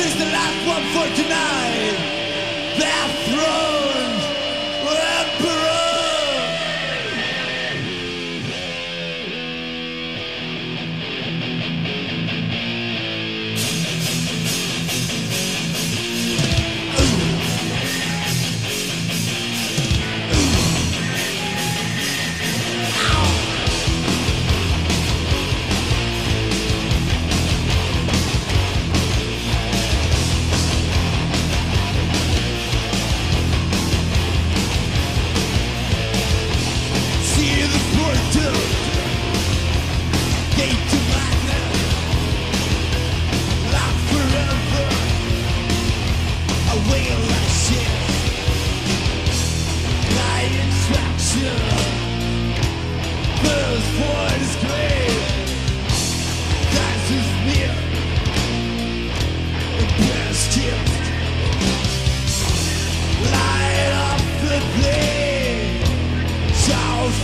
is the last one for today. near. The past here. Light up the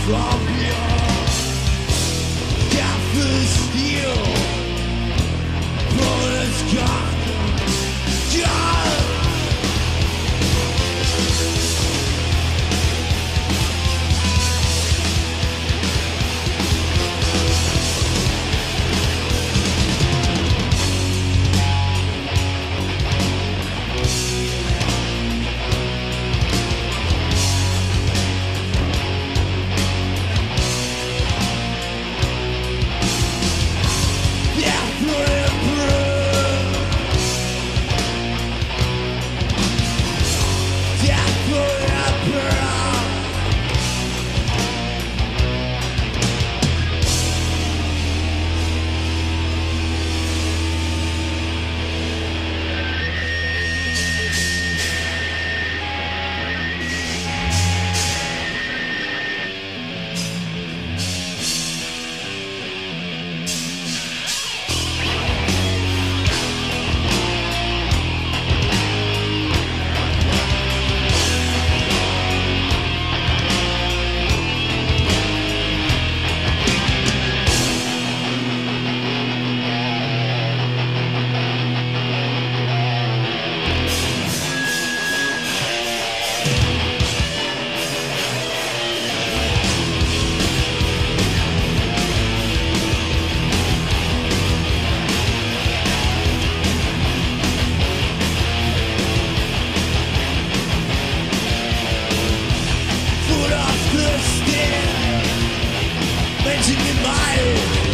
from your. Gaffer steel. raging in my